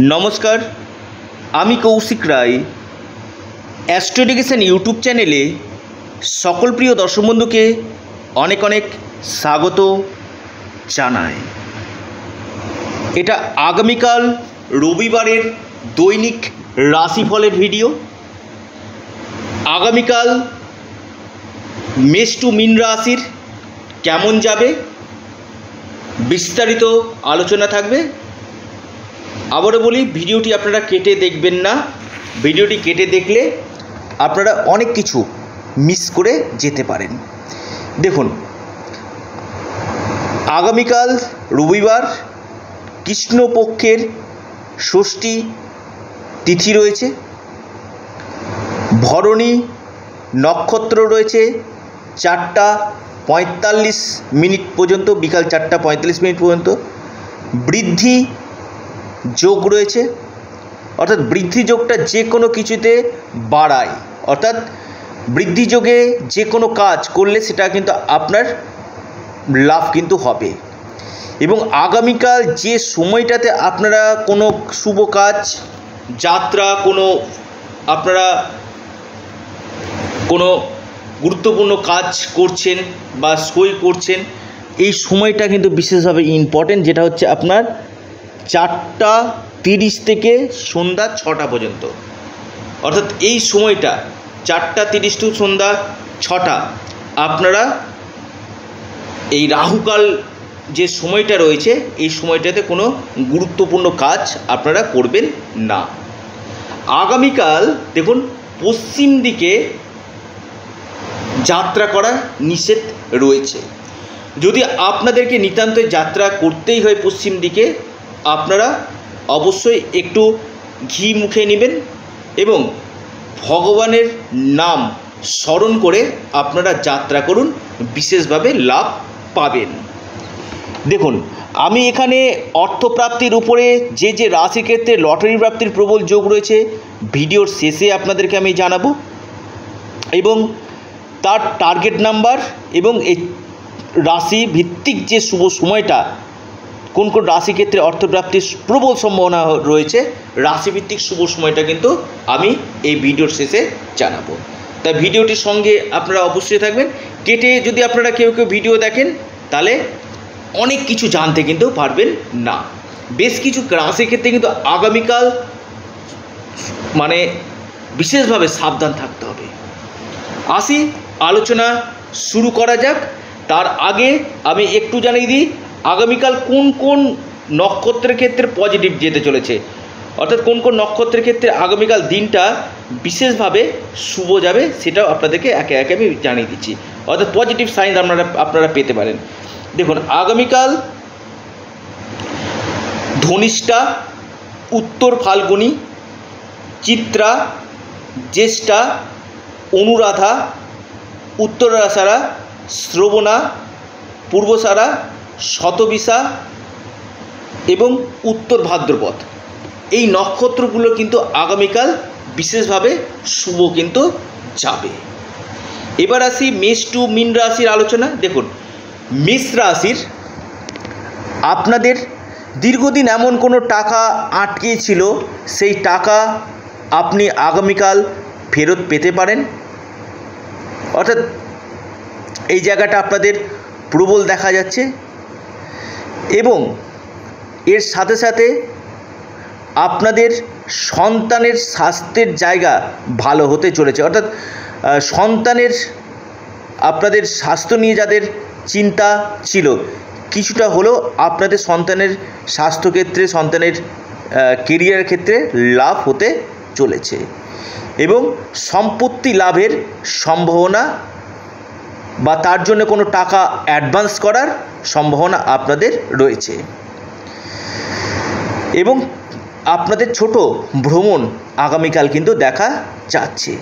নমস্কার, আমি Kaushik Roy. Astro Education YouTube চ্যানেলে সকল প্রিয় দর্শক বন্ধুকে অনেক অনেক স্বাগত জানাই। এটা আগামীকাল রবিবারের দৈনিক রাশিফলের ভিডিও। আগামীকাল মেষ টু মিন রাশির কেমন যাবে? বিস্তারিত আলোচনা থাকবে। আবারও বলি, ভিডিওটি আপনারা কেটে দেখবেন না। ভিডিওটি কেটে দেখলে আপনারা অনেক কিছু মিস করে যেতে পারেন। দেখুন, আগামীকাল রবিবার কৃষ্ণপক্ষের ষষ্ঠী তিথি রয়েছে। ভরণী নক্ষত্র রয়েছে চারটা পঁয়তাল্লিশ মিনিট পর্যন্ত, বিকাল চারটা পঁয়তাল্লিশ মিনিট পর্যন্ত। বৃদ্ধি যোগ রয়েছে। অর্থাৎ বৃদ্ধি যোগটা যে কোনো কিছুতে বাড়ায়। অর্থাৎ বৃদ্ধি যোগে যে কোনো কাজ করলে সেটা কিন্তু আপনার লাভ কিন্তু হবে। এবং আগামীকাল যে সময়টাতে আপনারা কোনো শুভ কাজ, যাত্রা, কোনো আপনারা কোনো গুরুত্বপূর্ণ কাজ করছেন বা সই করছেন, এই সময়টা কিন্তু বিশেষভাবে ইম্পর্টেন্ট যেটা হচ্ছে আপনার চারটা তিরিশ থেকে সন্ধ্যা ছটা পর্যন্ত। অর্থাৎ এই সময়টা, চারটা তিরিশ টু সন্ধ্যা ছটা, আপনারা এই রাহুকাল যে সময়টা রয়েছে, এই সময়টাতে কোনো গুরুত্বপূর্ণ কাজ আপনারা করবেন না। আগামীকাল দেখুন, পশ্চিম দিকে যাত্রা করা নিষেধ রয়েছে। যদি আপনাদেরকে নিতান্তই যাত্রা করতেই হয় পশ্চিম দিকে আপনারা অবশ্যই একটু ঘি মুখে নেবেন এবং ভগবানের নাম স্মরণ করে আপনারা যাত্রা করুন, বিশেষভাবে লাভ পাবেন। দেখুন, আমি এখানে অর্থপ্রাপ্তির উপরে যে যে রাশির ক্ষেত্রে লটারি প্রাপ্তির প্রবল যোগ রয়েছে, ভিডিওর শেষে আপনাদেরকে আমি জানাব। এবং তার টার্গেট নাম্বার এবং এই রাশি ভিত্তিক যে শুভ সময়টা কোন কোন রাশি ক্ষেত্রে অর্থপ্রাপ্তির প্রবল সম্ভাবনা রয়েছে, রাশিভিত্তিক শুভ সময়টা কিন্তু আমি এই ভিডিওর শেষে জানাব। তাই ভিডিওটির সঙ্গে আপনারা অবশ্যই থাকবেন। কেটে যদি আপনারা কেউ কেউ ভিডিও দেখেন, তাহলে অনেক কিছু জানতে কিন্তু পারবেন না। বেশ কিছু রাশির ক্ষেত্রে কিন্তু আগামীকাল মানে বিশেষভাবে সাবধান থাকতে হবে। আসি, আলোচনা শুরু করা যাক। তার আগে আমি একটু জানিয়ে দিই আগামীকাল কোন কোন নক্ষত্রের ক্ষেত্রে পজিটিভ যেতে চলেছে? অর্থাৎ কোন কোন নক্ষত্রের ক্ষেত্রে আগামীকাল দিনটা বিশেষভাবে শুভ যাবে সেটাও আপনাদেরকে একে একে আমি জানিয়ে দিচ্ছি। অর্থাৎ পজিটিভ সাইন আপনারা আপনারা পেতে পারেন। দেখুন, আগামীকাল ধনিষ্ঠা, উত্তর ফাল্গুনি, চিত্রা, জ্যেষ্ঠা, অনুরাধা, উত্তরাসারা, শ্রবণা, পূর্বসারা শতবিশা এবং উত্তর ভাদ্রপদ। এই নক্ষত্রগুলো কিন্তু আগামীকাল বিশেষভাবে শুভ কিন্তু যাবে। এবার আসি মেষ টু মিন রাশির আলোচনা। দেখুন, মেষ রাশির আপনাদের দীর্ঘদিন এমন কোনো টাকা আটকে ছিল সেই টাকা আপনি আগামীকাল ফেরত পেতে পারেন। অর্থাৎ এই জায়গাটা আপনাদের প্রবল দেখা যাচ্ছে। এবং এর সাথে সাথে আপনাদের সন্তানের স্বাস্থ্যের জায়গা ভালো হতে চলেছে। অর্থাৎ সন্তানের আপনাদের স্বাস্থ্য নিয়ে যাদের চিন্তা ছিল, কিছুটা হলেও আপনাদের সন্তানের স্বাস্থ্যক্ষেত্রে, সন্তানের কেরিয়ার ক্ষেত্রে লাভ হতে চলেছে। এবং সম্পত্তি লাভের সম্ভাবনা বা তার জন্য কোনো টাকা অ্যাডভান্স করার সম্ভাবনা আপনাদের রয়েছে। এবং আপনাদের ছোট ভ্রমণ আগামীকাল কিন্তু দেখা যাচ্ছে।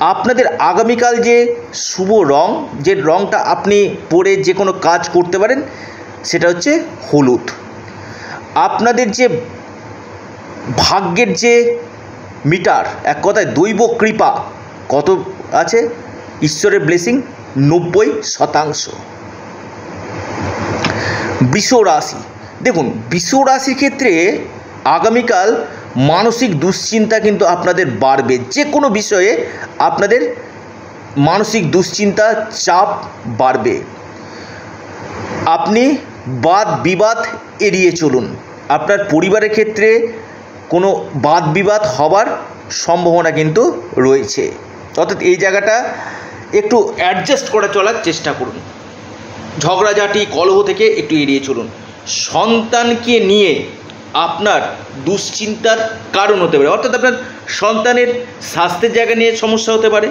আপনাদের আগামীকাল যে শুভ রং, যে রংটা আপনি পরে যে কোনো কাজ করতে পারেন, সেটা হচ্ছে হলুদ। আপনাদের যে ভাগ্যের যে মিটার, এক কথায় দৈব কৃপা কত আছে? ঈশ্বরের ব্লেসিং নব্বই শতাংশ। বৃষ রাশি। দেখুন, বৃষ রাশির ক্ষেত্রে আগামীকাল মানসিক দুশ্চিন্তা কিন্তু আপনাদের বাড়বে। যে কোনো বিষয়ে আপনাদের মানসিক দুশ্চিন্তা, চাপ বাড়বে। আপনি বাদ বিবাদ এড়িয়ে চলুন। আপনার পরিবারের ক্ষেত্রে কোনো বাদ বিবাদ হবার সম্ভাবনা কিন্তু রয়েছে। অর্থাৎ এই জায়গাটা একটু অ্যাডজাস্ট করে চলার চেষ্টা করুন। ঝগড়াঝাটি, কলহ থেকে একটু এড়িয়ে চলুন। সন্তানকে নিয়ে আপনার দুশ্চিন্তার কারণ হতে পারে। অর্থাৎ আপনার সন্তানের স্বাস্থ্যের জায়গা নিয়ে সমস্যা হতে পারে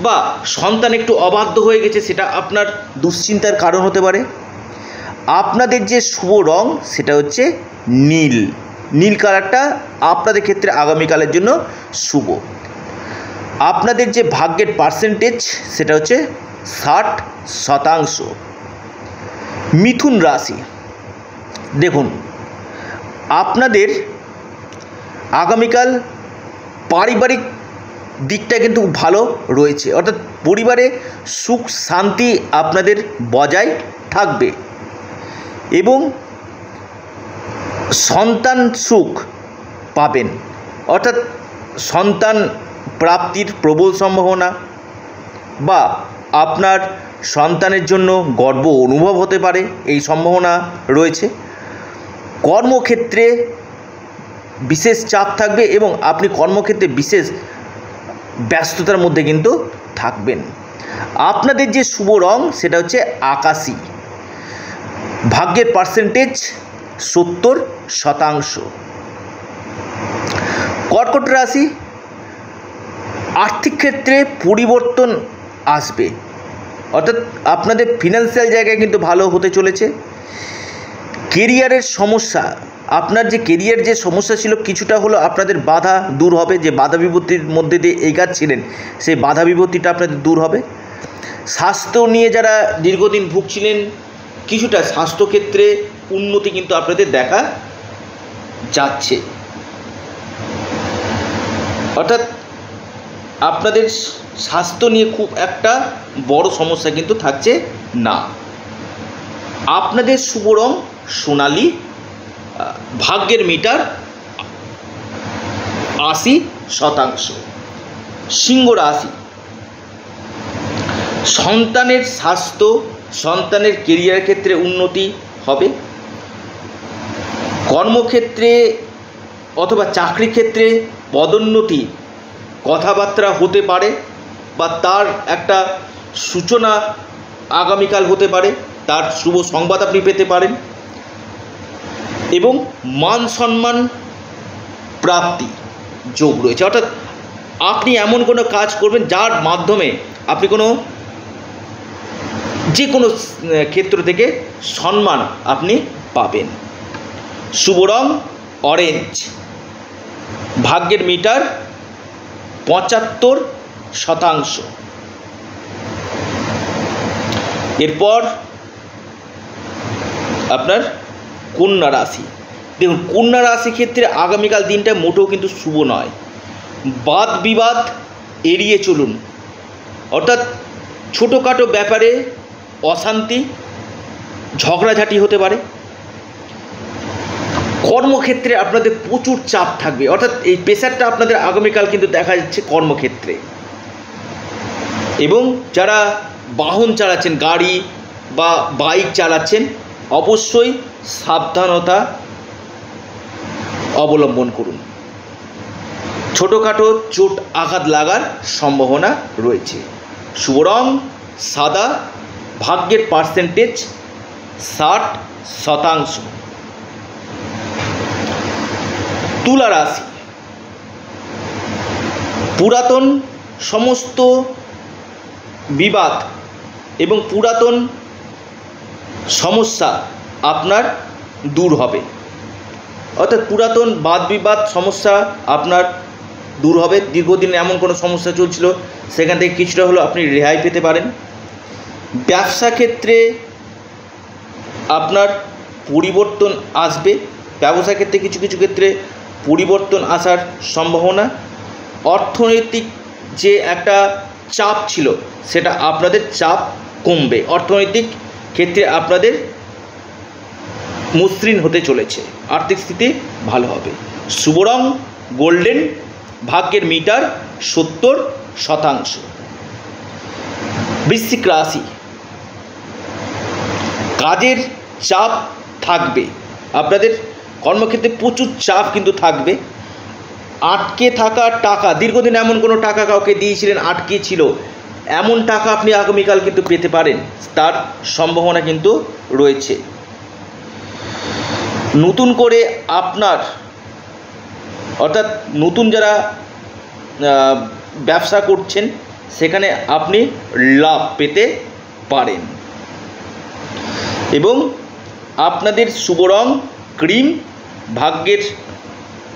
বা সন্তান একটু অবাধ্য হয়ে গেছে, সেটা আপনার দুশ্চিন্তার কারণ হতে পারে। আপনাদের যে শুভ রং, সেটা হচ্ছে নীল। নীল কালারটা আপনাদের ক্ষেত্রে আগামীকালের জন্য শুভ। আপনাদের যে ভাগ্যের পার্সেন্টেজ সেটা হচ্ছে ষাট শতাংশ। মিথুন রাশি, দেখুন, আপনাদের আগামীকাল পারিবারিক দিকটা কিন্তু ভালো রয়েছে, অর্থাৎ পরিবারে সুখ শান্তি আপনাদের বজায় থাকবে এবং সন্তান সুখ পাবেন, অর্থাৎ সন্তান প্রাপ্তির প্রবল সম্ভাবনা বা আপনার সন্তানের জন্য গর্ব অনুভব হতে পারে এই সম্ভাবনা রয়েছে। কর্মক্ষেত্রে বিশেষ চাপ থাকবে এবং আপনি কর্মক্ষেত্রে বিশেষ ব্যস্ততার মধ্যে কিন্তু থাকবেন। আপনাদের যে শুভ রং সেটা হচ্ছে আকাশি। ভাগ্যের পার্সেন্টেজ সত্তর শতাংশ। কর্কট রাশি আর্থিক ক্ষেত্রে পরিবর্তন আসবে। অর্থাৎ আপনাদের ফিনান্সিয়াল জায়গায় কিন্তু ভালো হতে চলেছে। কেরিয়ারের সমস্যা, আপনার যে কেরিয়ার যে সমস্যা ছিল কিছুটা হলো আপনাদের বাধা দূর হবে। যে বাধা বিপত্তির মধ্যে দিয়ে এগাচ্ছিলেন, সেই বাধা বিপত্তিটা আপনাদের দূর হবে। স্বাস্থ্য নিয়ে যারা দীর্ঘদিন ভুগছিলেন, কিছুটা স্বাস্থ্যক্ষেত্রে উন্নতি কিন্তু আপনাদের দেখা যাচ্ছে। অর্থাৎ আপনাদের স্বাস্থ্য নিয়ে খুব একটা বড় সমস্যা কিন্তু থাকছে না। আপনাদের শুভ রং সোনালি ভাগ্যের মিটার আশি শতাংশ, সিংহ রাশি। সন্তানের স্বাস্থ্য, সন্তানের কেরিয়ার ক্ষেত্রে উন্নতি হবে। কর্মক্ষেত্রে অথবা চাকরি ক্ষেত্রে পদোন্নতি কথাবার্তা হতে পারে বা তার একটা সূচনা আগামীকাল হতে পারে, তার শুভ সংবাদ আপনি পেতে পারেন এবং মান সম্মান প্রাপ্তি যোগ রয়েছে। অর্থাৎ আপনি এমন কোনো কাজ করবেন যার মাধ্যমে আপনি কোনো যে কোনো ক্ষেত্র থেকে সম্মান আপনি পাবেন। শুভ রং অরেঞ্জ ভাগ্যের মিটার পঁচাত্তর শতাংশ। এরপর আপনার কন্যা রাশি। দেখুন, কন্যা রাশি ক্ষেত্রে আগামীকাল দিনটা মোটেও কিন্তু শুভ নয়। বাদ বিবাদ এড়িয়ে চলুন। অর্থাৎ ছোটোখাটো ব্যাপারে অশান্তি, ঝগড়াঝাটি হতে পারে। কর্মক্ষেত্রে আপনাদের প্রচুর চাপ থাকবে। অর্থাৎ এই প্রেশারটা আপনাদের আগামীকাল কিন্তু দেখা যাচ্ছে কর্মক্ষেত্রে। এবং যারা বাহন চালাচ্ছেন, গাড়ি বা বাইক চালাচ্ছেন, অবশ্যই সাবধানতা অবলম্বন করুন। ছোটোখাটো চোট আঘাত লাগার সম্ভাবনা রয়েছে। শুভ রং, সাদা, ভাগ্যের পার্সেন্টেজ ষাট শতাংশ। তুলা রাশি। পুরাতন সমস্ত বিবাদ এবং পুরাতন সমস্যা আপনার দূর হবে। অর্থাৎ পুরাতন বাদ বিবাদ সমস্যা আপনার দূর হবে। দীর্ঘদিন এমন কোনো সমস্যা চলছিল, সেখান থেকে কিছুটা হলেও আপনি রেহাই পেতে পারেন। ব্যবসা ক্ষেত্রে আপনার পরিবর্তন আসবে। ব্যবসা ক্ষেত্রে কিছু কিছু ক্ষেত্রে পরিবর্তন আসার সম্ভাবনা। অর্থনৈতিক যে একটা চাপ ছিল, সেটা আপনাদের চাপ কমবে। অর্থনৈতিক ক্ষেত্রে আপনাদের মসৃণ হতে চলেছে। আর্থিক স্থিতি ভালো হবে। শুভ রং গোল্ডেন ভাগ্যের মিটার সত্তর শতাংশ। বৃশ্চিক রাশি। কাজের চাপ থাকবে। আপনাদের কর্মক্ষেত্রে প্রচুর চাপ কিন্তু থাকবে। আটকে থাকা টাকা, দীর্ঘদিন এমন কোনো টাকা কাউকে দিয়েছিলেন, আটকে ছিল। এমন টাকা আপনি আগামীকাল কিন্তু পেতে পারেন। তার সম্ভাবনা কিন্তু রয়েছে। নতুন করে আপনার, অর্থাৎ নতুন যারা ব্যবসা করছেন, সেখানে আপনি লাভ পেতে পারেন। এবং আপনাদের শুভ রং, ক্রিম ভাগ্যের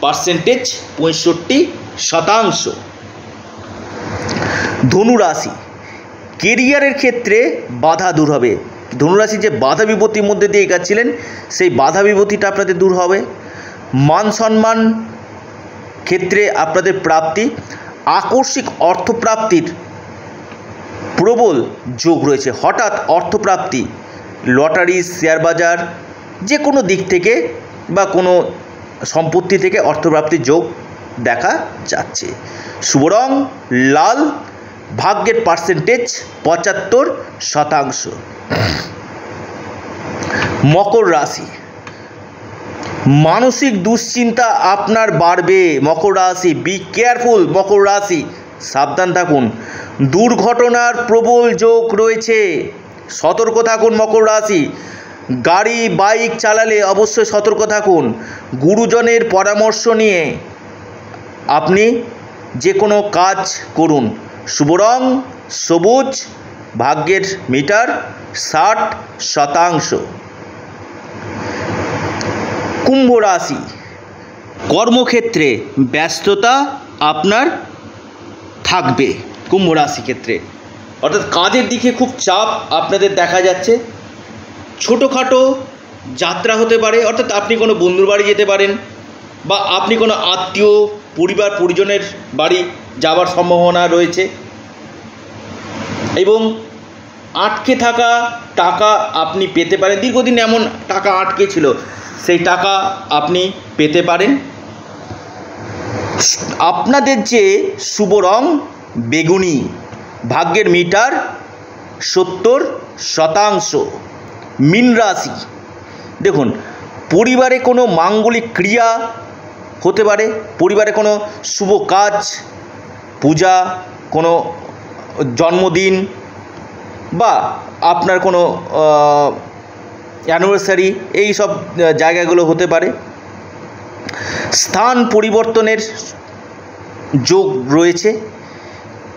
পার্সেন্টেজ পঁয়ষট্টি শতাংশ। ধনুরাশি কেরিয়ারের ক্ষেত্রে বাধা দূর হবে। ধনুরাশি যে বাধা বিপত্তির মধ্যে দিয়ে এগাচ্ছিলেন, সেই বাধা বিপত্তিটা আপনাদের দূর হবে। মান সম্মান ক্ষেত্রে আপনাদের প্রাপ্তি, আকস্মিক অর্থপ্রাপ্তির প্রবল যোগ রয়েছে। হঠাৎ অর্থপ্রাপ্তি, লটারি শেয়ার বাজার যে কোনো দিক থেকে বা কোনো সম্পত্তি থেকে অর্থপ্রাপ্তির যোগ দেখা যাচ্ছে। শুভ রং লাল ভাগ্যের পার্সেন্টেজ পঁচাত্তর শতাংশ। মকর রাশি। মানসিক দুশ্চিন্তা আপনার বাড়বে। মকর রাশি বি কেয়ারফুল মকর রাশি, সাবধান থাকুন। দুর্ঘটনার প্রবল যোগ রয়েছে। সতর্ক থাকুন মকর রাশি। গাড়ি, বাইক চালালে অবশ্যই সতর্ক থাকুন। গুরুজনের পরামর্শ নিয়ে আপনি যে কোনো কাজ করুন। শুভ রং, সবুজ, ভাগ্যের মিটার, ষাট শতাংশ। কুম্ভ রাশি। কর্মক্ষেত্রে ব্যস্ততা আপনার থাকবে কুম্ভ রাশি ক্ষেত্রে। অর্থাৎ কাজের দিকে খুব চাপ আপনাদের দেখা যাচ্ছে। ছোটোখাটো যাত্রা হতে পারে, অর্থাৎ আপনি কোনো বন্ধুর বাড়ি যেতে পারেন বা আপনি কোনো আত্মীয়, পরিবার, পরিজনের বাড়ি যাওয়ার সম্ভাবনা রয়েছে এবং আটকে থাকা টাকা আপনি পেতে পারেন। দীর্ঘদিন এমন টাকা আটকে ছিল, সেই টাকা আপনি পেতে পারেন। আপনাদের যে শুভ রং, বেগুনি, ভাগ্যের মিটার, সত্তর শতাংশ। মিন রাশি। দেখুন, পরিবারে কোনো মাঙ্গলিক ক্রিয়া হতে পারে, পরিবারে কোনো শুভ কাজ, পূজা, কোনো জন্মদিন, বা আপনার কোনো অ্যানিভার্সারি এই সব জায়গাগুলো হতে পারে। স্থান পরিবর্তনের যোগ রয়েছে।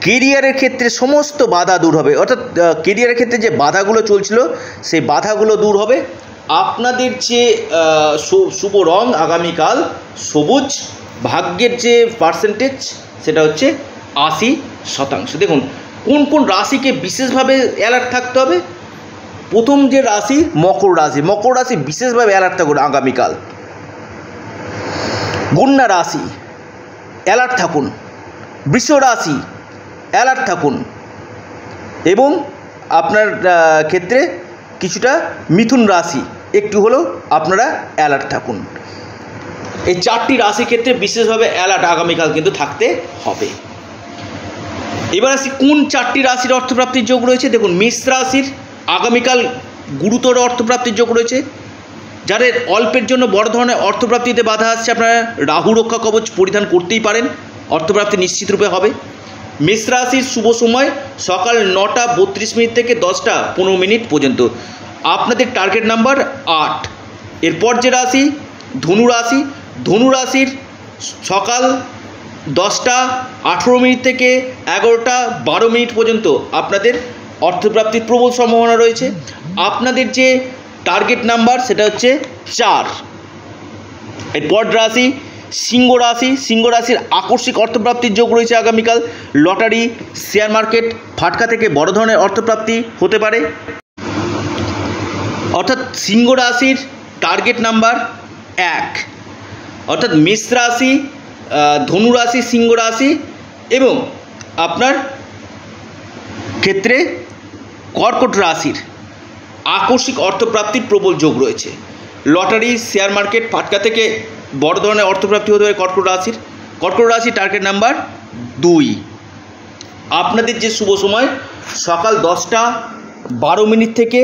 কেরিয়ারের ক্ষেত্রে সমস্ত বাধা দূর হবে। অর্থাৎ কেরিয়ারের ক্ষেত্রে যে বাধাগুলো চলছিল, সেই বাধাগুলো দূর হবে। আপনাদের যে শুভ রং আগামীকাল, সবুজ, ভাগ্যের যে পার্সেন্টেজ সেটা হচ্ছে আশি শতাংশ। দেখুন, কোন কোন রাশিকে বিশেষভাবে অ্যালার্ট থাকতে হবে? প্রথম যে রাশি, মকর রাশি। মকর রাশি বিশেষভাবে অ্যালার্ট থাকুন আগামীকাল। কন্যা রাশি অ্যালার্ট থাকুন। বৃষ রাশি অ্যালার্ট থাকুন। এবং আপনার ক্ষেত্রে কিছুটা মিথুন রাশি, একটু হলেও আপনারা অ্যালার্ট থাকুন। এই চারটি রাশি ক্ষেত্রে বিশেষভাবে অ্যালার্ট আগামীকাল কিন্তু থাকতে হবে। এবার আসি, কোন চারটি রাশির অর্থপ্রাপ্তির যোগ রয়েছে? দেখুন, মেষ রাশির আগামীকাল গুরুতর অর্থপ্রাপ্তির যোগ রয়েছে। যাদের অল্পের জন্য বড় ধরনের অর্থপ্রাপ্তিতে বাধা আসছে, আপনারা রাহু রক্ষা কবচ পরিধান করতেই পারেন। অর্থপ্রাপ্তি নিশ্চিতরূপে হবে। মেষ রাশির শুভ সময় সকাল নটা বত্রিশ মিনিট থেকে দশটা পনেরো মিনিট পর্যন্ত। আপনাদের টার্গেট নাম্বার আট। এরপর যে রাশি, ধনু রাশি, ধনু রাশির সকাল দশটা আঠেরো মিনিট থেকে এগারোটা বারো মিনিট পর্যন্ত আপনাদের অর্থপ্রাপ্তির প্রবল সম্ভাবনা রয়েছে। আপনাদের যে টার্গেট নাম্বার সেটা হচ্ছে চার। এরপর রাশি সিংহ রাশি, সিংহ রাশির আকস্মিক অর্থপ্রাপ্তির যোগ রয়েছে আগামীকাল। লটারি শেয়ার মার্কেট ফাটকা থেকে বড় ধরনের অর্থপ্রাপ্তি হতে পারে। অর্থাৎ সিংহ রাশির টার্গেট নাম্বার এক। অর্থাৎ মেষ রাশি ধনু রাশি, সিংহ রাশি এবং আপনার ক্ষেত্রে কর্কট রাশির আকস্মিক অর্থপ্রাপ্তির প্রবল যোগ রয়েছে। লটারি শেয়ার মার্কেট ফাটকা থেকে বড় ধরনের অর্থপ্রাপ্তি হতে পারে কর্কট রাশির। কর্কট রাশির টার্গেট নাম্বার দুই। আপনাদের যে শুভ সময়, সকাল দশটা বারো মিনিট থেকে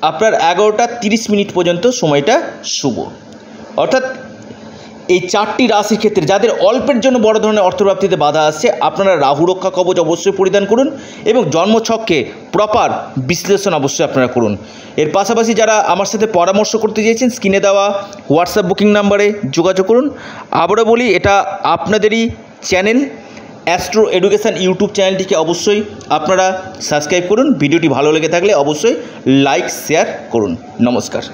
আপনার এগারোটা তিরিশ মিনিট পর্যন্ত সময়টা শুভ। অর্থাৎ এই চারটি রাশির ক্ষেত্রে যাদের অল্পের জন্য বড় ধরনের অর্থপ্রাপ্তিতে বাধা আসছে আপনারা রাহু রক্ষা কবচ অবশ্যই পরিধান করুন এবং জন্মছককে প্রপার বিশ্লেষণ অবশ্যই আপনারা করুন। এর পাশাপাশি যারা আমার সাথে পরামর্শ করতে চেয়েছেন, স্ক্রিনে দেওয়া হোয়াটসঅ্যাপ বুকিং নাম্বারে যোগাযোগ করুন। আবারও বলি, এটা আপনাদেরই চ্যানেল, অ্যাস্ট্রো এডুকেশান ইউটিউব চ্যানেলটিকে অবশ্যই আপনারা সাবস্ক্রাইব করুন। ভিডিওটি ভালো লেগে থাকলে অবশ্যই লাইক, শেয়ার করুন। নমস্কার।